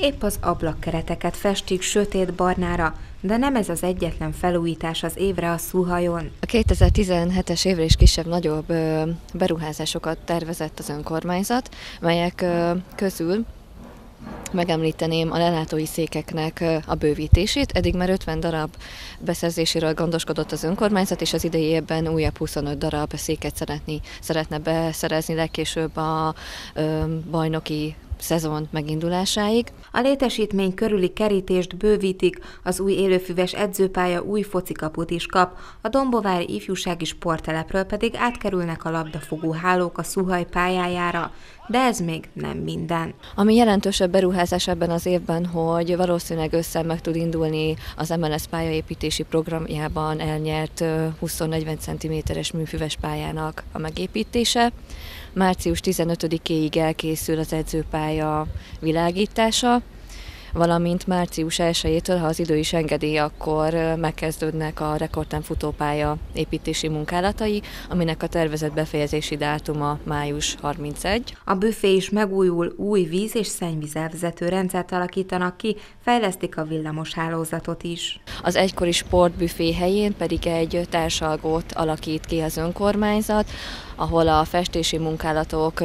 Épp az ablakkereteket festik sötét barnára, de nem ez az egyetlen felújítás az évre a Szuhajon. A 2017-es évre is kisebb-nagyobb beruházásokat tervezett az önkormányzat, melyek közül megemlíteném a lelátói székeknek a bővítését. Eddig már 50 darab beszerzéséről gondoskodott az önkormányzat, és az idei évben újabb 25 darab széket szeretni, szeretne beszerezni legkésőbb a bajnoki szezon megindulásáig. A létesítmény körüli kerítést bővítik, az új élőfüves edzőpálya új focikaput is kap, a Dombovári ifjúsági sporttelepről pedig átkerülnek a labdafogó hálók a Szuhaj pályájára, de ez még nem minden. Ami jelentősebb beruházás ebben az évben, hogy valószínűleg össze meg tud indulni az MLS pályaépítési programjában elnyert 20-40 cm-es műfüves pályának a megépítése. Március 15-éig elkészül az edzőpálya világítása, valamint március 1-től, ha az idő is engedi, akkor megkezdődnek a rekordtán futópálya építési munkálatai, aminek a tervezett befejezési dátuma május 31. A büfé is megújul, új víz- és szennyvízelvezető rendszert alakítanak ki, fejlesztik a villamos hálózatot is. Az egykori sportbüfé helyén pedig egy társalgót alakít ki az önkormányzat, ahol a festési munkálatok,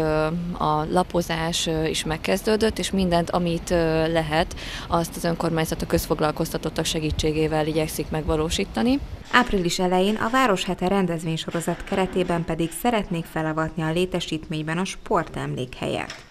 a lapozás is megkezdődött, és mindent, amit lehet, azt az önkormányzat a közfoglalkoztatottak segítségével igyekszik megvalósítani. Április elején a Városhete rendezvénysorozat keretében pedig szeretnék felavatni a létesítményben a sportemlékhelyet.